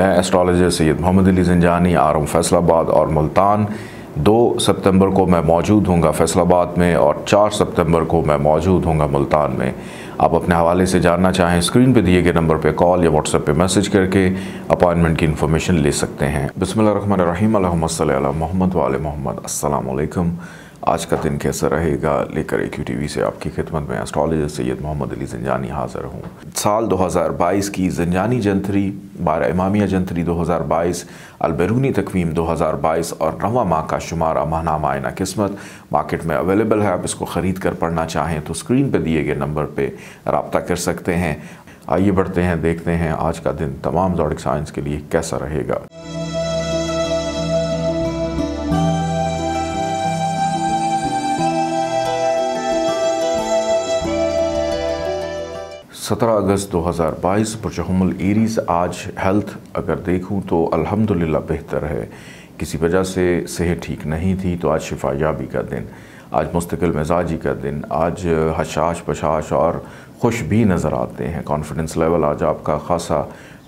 میں ایسٹرالوجر سید محمد علی زنجانی، آرم فیصل آباد اور ملتان۔ دو ستمبر کو میں موجود ہوں گا فیصل آباد میں اور چار ستمبر کو میں موجود ہوں گا ملتان میں۔ آپ اپنے حوالے سے جاننا چاہیں اسکرین پہ دیے گئے نمبر پہ کال یا واٹس ایپ پہ میسج کر کے اپائنٹمنٹ کی انفارمیشن لے سکتے ہیں۔ بسم اللہ الرحمن الرحیم۔ اللہم صلی اللہ محمد وعلی محمد۔ السلام علیکم۔ آج کا دن کیسا رہے گا؟ لے کر ایک ٹی وی سے آپ کی خدمت میں اسٹرالوجر سید محمد علی زنجانی حاضر ہوں۔ سال دو ہزار بائیس کی زنجانی جنتری، بارہ امامیہ جنتری دو ہزار بائیس البیرونی تقویم دو ہزار بائیس اور رواں ماہ کا شمارہ ماہنامہ آئینہ قسمت۔ مارکیٹ میں اویلیبل ہے، آپ اس کو خرید کر پڑھنا چاہیں تو اسکرین پہ دیے گئے نمبر پہ رابطہ کر سکتے ہیں۔ آئیے بڑھتے ہیں، دیکھتے ہیں آج کا دن تمام زوڈک سائنس کے لیے کیسا رہے گا۔ سترہ اگست دو ہزار بائیس پرچہم ایریز آج ہیلتھ اگر دیکھوں تو الحمدللہ بہتر ہے۔ کسی وجہ سے صحت ٹھیک نہیں تھی تو آج شفا یابی کا دن، آج مستقل مزاجی کا دن، آج حشاش پشاش اور خوش بھی نظر آتے ہیں۔ کانفیڈنس لیول آج آپ کا خاصا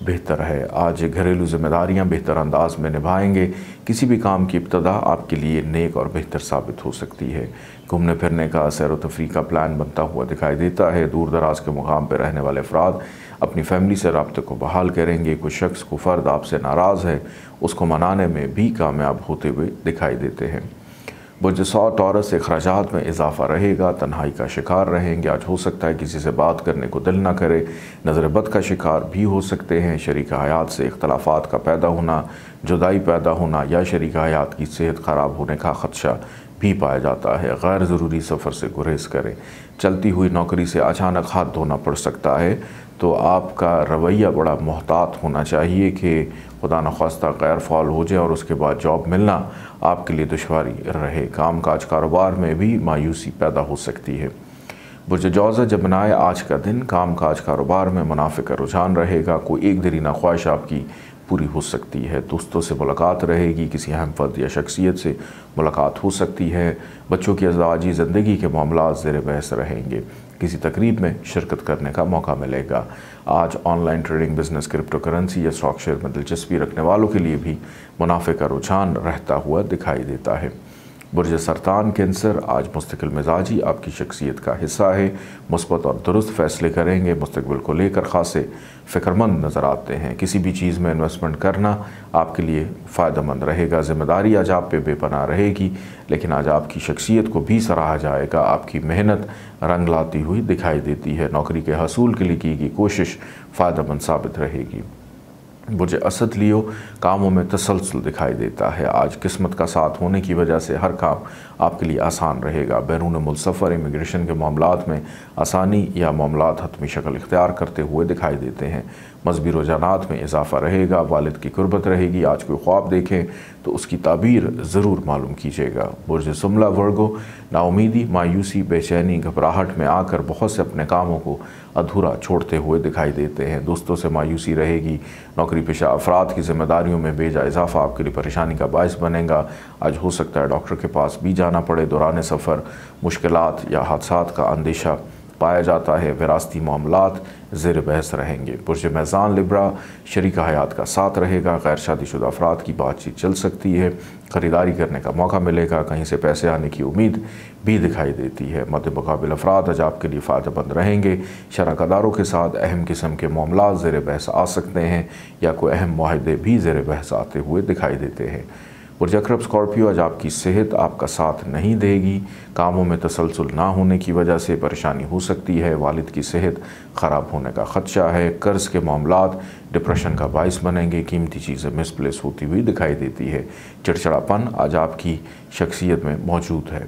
بہتر ہے۔ آج گھریلو ذمہ داریاں بہتر انداز میں نبھائیں گے۔ کسی بھی کام کی ابتدا آپ کے لیے نیک اور بہتر ثابت ہو سکتی ہے۔ گھومنے پھرنے کا سیر و تفریح کا پلان بنتا ہوا دکھائی دیتا ہے۔ دور دراز کے مقام پہ رہنے والے افراد اپنی فیملی سے رابطے کو بحال کریں گے۔ کوئی شخص کو فرد آپ سے ناراض ہے، اس کو منانے میں بھی کامیاب ہوتے ہوئے دکھائی دیتے ہیں۔ برج سو ٹورس اخراجات میں اضافہ رہے گا، تنہائی کا شکار رہیں گے۔ آج ہو سکتا ہے کسی سے بات کرنے کو دل نہ کرے۔ نظر بد کا شکار بھی ہو سکتے ہیں۔ شریک حیات سے اختلافات کا پیدا ہونا، جدائی پیدا ہونا یا شریک حیات کی صحت خراب ہونے کا خدشہ بھی پایا جاتا ہے۔ غیر ضروری سفر سے گریز کریں۔ چلتی ہوئی نوکری سے اچانک ہاتھ دھونا پڑ سکتا ہے۔ تو آپ کا رویہ بڑا محتاط ہونا چاہیے کہ خدا نخواستہ غیر فعال ہو جائے اور اس کے بعد جاب ملنا آپ کے لیے دشواری رہے۔ کام کاج کاروبار میں بھی مایوسی پیدا ہو سکتی ہے۔ برج جوزہ جب بنائے آج کا دن، کام کاج کاروبار میں منافع کا رجحان رہے گا، کوئی ایک دری خواہش آپ کی پوری ہو سکتی ہے۔ دوستوں سے ملاقات رہے گی، کسی اہم فرد یا شخصیت سے ملاقات ہو سکتی ہے۔ بچوں کی ازدواجی زندگی کے معاملات زیر بحث رہیں گے۔ کسی تقریب میں شرکت کرنے کا موقع ملے گا۔ آج online trading business crypto currency یا سٹاک شیئر میں دلچسپی رکھنے والوں کے لیے بھی منافع کا رجحان رہتا ہوا دکھائی دیتا ہے۔ برج سرطان کینسر آج مستقل مزاجی آپ کی شخصیت کا حصہ ہے۔ مثبت اور درست فیصلے کریں گے، مستقبل کو لے کر خاصے فکر مند نظر آتے ہیں۔ کسی بھی چیز میں انویسٹمنٹ کرنا آپ کے لیے فائدہ مند رہے گا۔ ذمہ داری آج آپ پہ بے پناہ رہے گی، لیکن آج آپ کی شخصیت کو بھی سراہا جائے گا۔ آپ کی محنت رنگ لاتی ہوئی دکھائی دیتی ہے۔ نوکری کے حصول کے لیے کی گئی کوشش فائدہ مند ثابت رہے گی۔ برج اسد لیو کاموں میں تسلسل دکھائی دیتا ہے۔ آج قسمت کا ساتھ ہونے کی وجہ سے ہر کام آپ کے لیے آسان رہے گا۔ بیرون ملک سفر امیگریشن کے معاملات میں آسانی یا معاملات حتمی شکل اختیار کرتے ہوئے دکھائی دیتے ہیں۔ مذہبی رجحانات میں اضافہ رہے گا، والد کی قربت رہے گی۔ آج کوئی خواب دیکھیں تو اس کی تعبیر ضرور معلوم کیجیے گا۔ برج سملہ ورگو نا امیدی مایوسی، بے چینی، گھبراہٹ میں آ کر بہت سے اپنے کاموں کو ادھورا چھوڑتے ہوئے دکھائی دیتے ہیں۔ دوستوں سے مایوسی رہے گی نوکری پیشہ افراد کی ذمہ داریوں میں بے جا اضافہ آپ کے لیے پریشانی کا باعث بنے گا۔ آج ہو سکتا ہے ڈاکٹر کے پاس بھی جانا پڑے، دوران سفر، مشکلات یا حادثات کا اندیشہ۔ پایا جاتا ہے وراثتی معاملات زیر بحث رہیں گے۔ برج میزان لبرا شریک حیات کا ساتھ رہے گا۔ غیر شادی شدہ افراد کی بات چیت چل سکتی ہے۔ خریداری کرنے کا موقع ملے گا۔ کہیں سے پیسے آنے کی امید بھی دکھائی دیتی ہے۔ مد مقابل افراد اج آپ کے لیے فائدہ بند رہیں گے۔ شرکہ داروں کے ساتھ اہم قسم کے معاملات زیر بحث آ سکتے ہیں یا کوئی اہم معاہدے بھی زیر بحث آتے ہوئے دکھائی دیتے ہیں۔ برج اکرب سکارپیو آج آپ کی صحت آپ کا ساتھ نہیں دے گی۔ کاموں میں تسلسل نہ ہونے کی وجہ سے پریشانی ہو سکتی ہے۔ والد کی صحت خراب ہونے کا خدشہ ہے۔ قرض کے معاملات ڈپریشن کا باعث بنیں گے۔ قیمتی چیزیں مس پلیس ہوتی ہوئی دکھائی دیتی ہے۔ چڑچڑاپن آج آپ کی شخصیت میں موجود ہے۔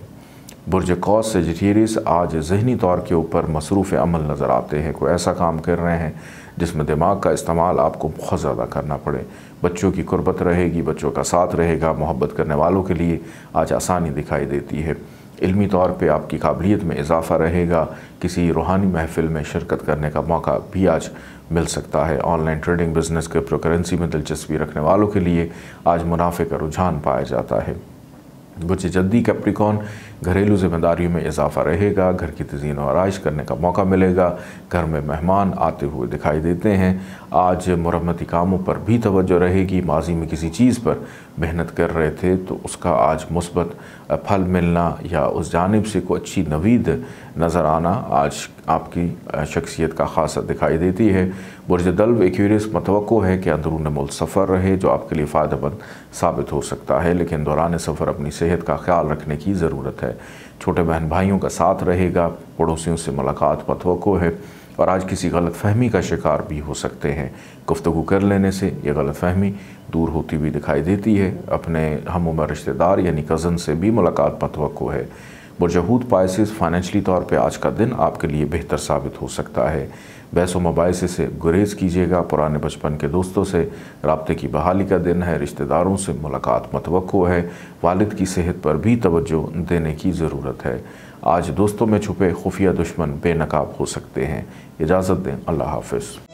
برج کوس سیجیٹیریس آج ذہنی طور کے اوپر مصروف عمل نظر آتے ہیں۔ کوئی ایسا کام کر رہے ہیں جس میں دماغ کا استعمال آپ کو بہت زیادہ کرنا پڑے۔ بچوں کی قربت رہے گی، بچوں کا ساتھ رہے گا، محبت کرنے والوں کے لیے آج آسانی دکھائی دیتی ہے۔ علمی طور پہ آپ کی قابلیت میں اضافہ رہے گا، کسی روحانی محفل میں شرکت کرنے کا موقع بھی آج مل سکتا ہے۔ آن لائن ٹریڈنگ بزنس کے کرنسی میں دلچسپی رکھنے والوں کے لیے آج منافع کا رجحان پایا جاتا ہے۔ بچے جدی کیپریکون گھریلو ذمہ داریوں میں اضافہ رہے گا، گھر کی تزین و آرائش کرنے کا موقع ملے گا، گھر میں مہمان آتے ہوئے دکھائی دیتے ہیں۔ آج مرمتی کاموں پر بھی توجہ رہے گی۔ ماضی میں کسی چیز پر محنت کر رہے تھے تو اس کا آج مثبت پھل ملنا یا اس جانب سے کوئی اچھی نوید نظر آنا آج آپ کی شخصیت کا خاصہ دکھائی دیتی ہے۔ برج دلو ایکویریس متوقع ہے کہ اندرون ملک سفر رہے جو آپ کے لیے فائدہ مند ثابت ہو سکتا ہے، لیکن دوران سفر اپنی صحت کا خیال رکھنے کی ضرورت ہے۔ چھوٹے بہن بھائیوں کا ساتھ رہے گا، پڑوسیوں سے ملاقات متوقع ہے۔ اور آج کسی غلط فہمی کا شکار بھی ہو سکتے ہیں۔ گفتگو کر لینے سے یہ غلط فہمی دور ہوتی بھی دکھائی دیتی ہے۔ اپنے ہم عمر رشتہ دار یعنی کزن سے بھی ملاقات متوقع ہے۔ برجہود پائسز فائنینشلی طور پہ آج کا دن آپ کے لیے بہتر ثابت ہو سکتا ہے۔ بحث و مباحثے سے گریز کیجیے گا پرانے بچپن کے دوستوں سے۔ رابطے کی بحالی کا دن ہے، رشتہ داروں سے ملاقات متوقع ہے۔ والد کی صحت پر بھی توجہ دینے کی ضرورت ہے۔ آج دوستوں میں چھپے خفیہ دشمن بے نقاب ہو سکتے ہیں۔ اجازت دیں۔ اللہ حافظ۔